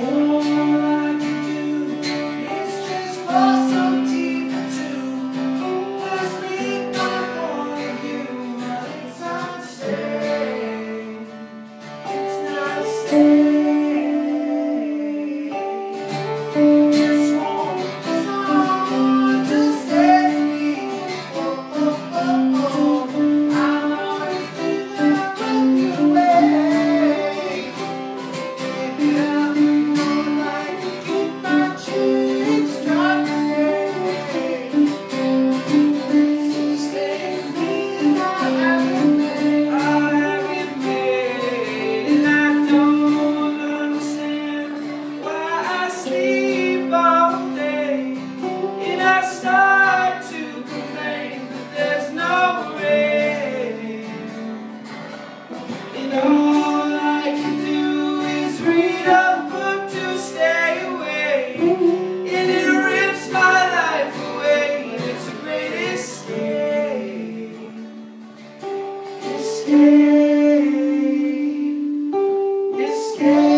Oh. strength.